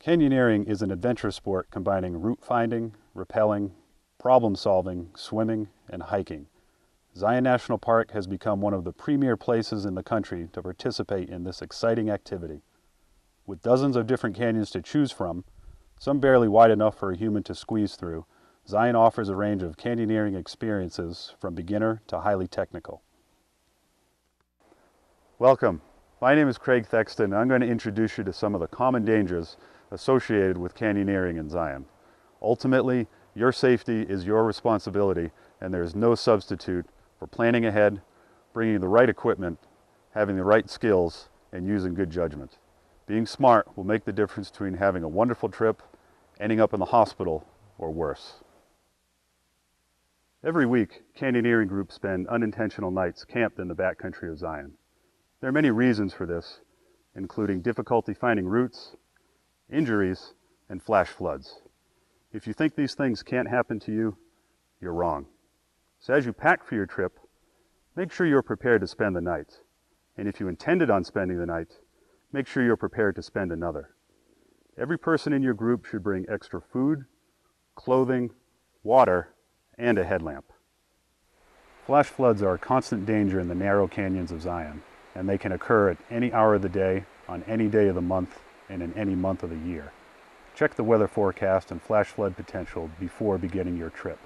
Canyoneering is an adventure sport combining route finding, rappelling, problem solving, swimming, and hiking. Zion National Park has become one of the premier places in the country to participate in this exciting activity. With dozens of different canyons to choose from, some barely wide enough for a human to squeeze through, Zion offers a range of canyoneering experiences from beginner to highly technical. Welcome. My name is Craig Thexton and I'm going to introduce you to some of the common dangers associated with canyoneering in Zion. Ultimately, your safety is your responsibility and there is no substitute for planning ahead, bringing the right equipment, having the right skills, and using good judgment. Being smart will make the difference between having a wonderful trip, ending up in the hospital, or worse. Every week, canyoneering groups spend unintentional nights camped in the backcountry of Zion. There are many reasons for this, including difficulty finding routes, injuries, and flash floods. If you think these things can't happen to you, you're wrong. So as you pack for your trip, make sure you're prepared to spend the night. And if you intended on spending the night, make sure you're prepared to spend another. Every person in your group should bring extra food, clothing, water, and a headlamp. Flash floods are a constant danger in the narrow canyons of Zion, and they can occur at any hour of the day, on any day of the month, and in any month of the year. Check the weather forecast and flash flood potential before beginning your trip.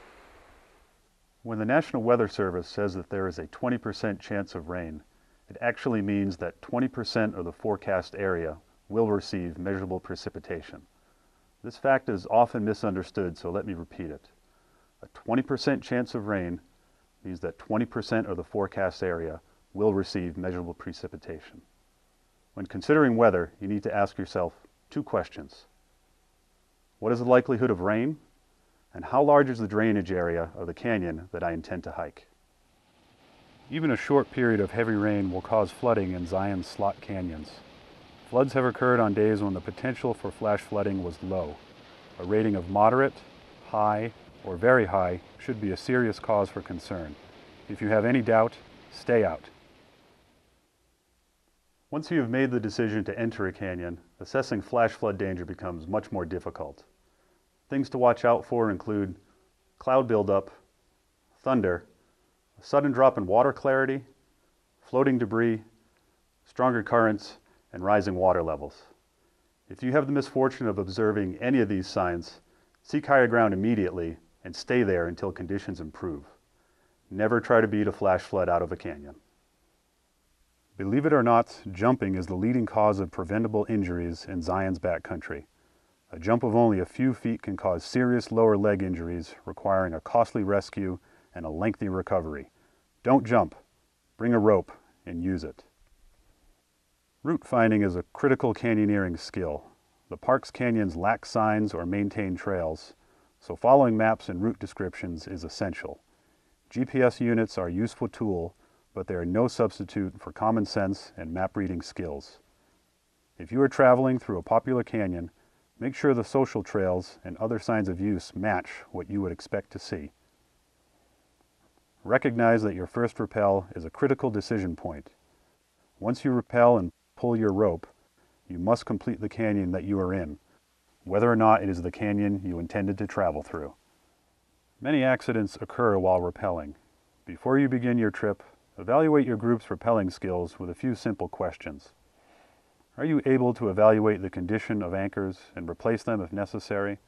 When the National Weather Service says that there is a 20% chance of rain, it actually means that 20% of the forecast area will receive measurable precipitation. This fact is often misunderstood, so let me repeat it. A 20% chance of rain means that 20% of the forecast area will receive measurable precipitation. When considering weather, you need to ask yourself two questions. What is the likelihood of rain? And how large is the drainage area of the canyon that I intend to hike? Even a short period of heavy rain will cause flooding in Zion's slot canyons. Floods have occurred on days when the potential for flash flooding was low. A rating of moderate, high, or very high should be a serious cause for concern. If you have any doubt, stay out. Once you have made the decision to enter a canyon, assessing flash flood danger becomes much more difficult. Things to watch out for include cloud buildup, thunder, a sudden drop in water clarity, floating debris, stronger currents, and rising water levels. If you have the misfortune of observing any of these signs, seek higher ground immediately and stay there until conditions improve. Never try to beat a flash flood out of a canyon. Believe it or not, jumping is the leading cause of preventable injuries in Zion's backcountry. A jump of only a few feet can cause serious lower leg injuries requiring a costly rescue and a lengthy recovery. Don't jump. Bring a rope and use it. Route finding is a critical canyoneering skill. The park's canyons lack signs or maintained trails, so following maps and route descriptions is essential. GPS units are a useful tool but they are no substitute for common sense and map reading skills. If you are traveling through a popular canyon, make sure the social trails and other signs of use match what you would expect to see. Recognize that your first rappel is a critical decision point. Once you rappel and pull your rope, you must complete the canyon that you are in, whether or not it is the canyon you intended to travel through. Many accidents occur while rappelling. Before you begin your trip, Evaluate your group's rappelling skills with a few simple questions. Are you able to evaluate the condition of anchors and replace them if necessary?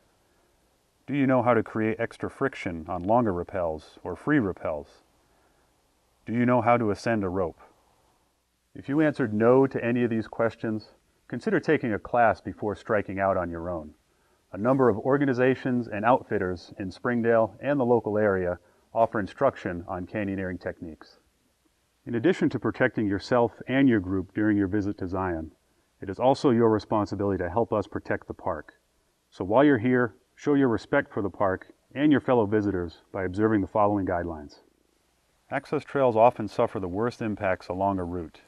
Do you know how to create extra friction on longer rappels or free rappels? Do you know how to ascend a rope? If you answered no to any of these questions, consider taking a class before striking out on your own. A number of organizations and outfitters in Springdale and the local area offer instruction on canyoneering techniques. In addition to protecting yourself and your group during your visit to Zion, it is also your responsibility to help us protect the park. So while you're here, show your respect for the park and your fellow visitors by observing the following guidelines. Access trails often suffer the worst impacts along a route.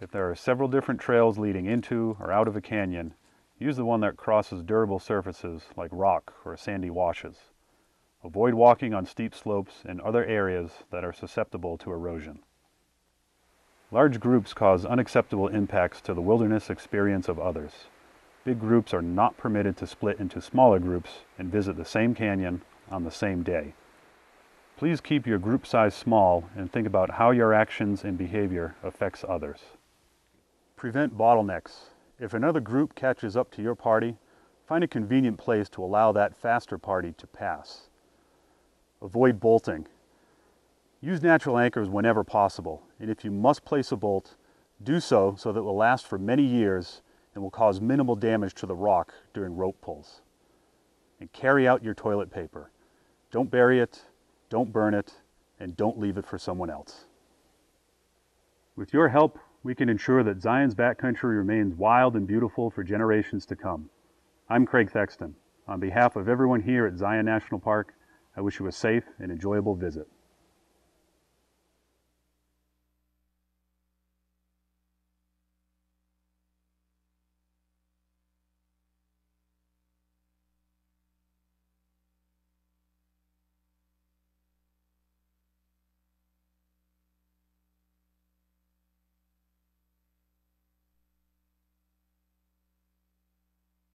If there are several different trails leading into or out of a canyon, use the one that crosses durable surfaces like rock or sandy washes. Avoid walking on steep slopes and other areas that are susceptible to erosion. Large groups cause unacceptable impacts to the wilderness experience of others. Big groups are not permitted to split into smaller groups and visit the same canyon on the same day. Please keep your group size small and think about how your actions and behavior affects others. Prevent bottlenecks. If another group catches up to your party, find a convenient place to allow that faster party to pass. Avoid bolting. Use natural anchors whenever possible, and if you must place a bolt, do so so that it will last for many years and will cause minimal damage to the rock during rope pulls. And carry out your toilet paper. Don't bury it, don't burn it, and don't leave it for someone else. With your help, we can ensure that Zion's backcountry remains wild and beautiful for generations to come. I'm Craig Thexton. On behalf of everyone here at Zion National Park, I wish you a safe and enjoyable visit.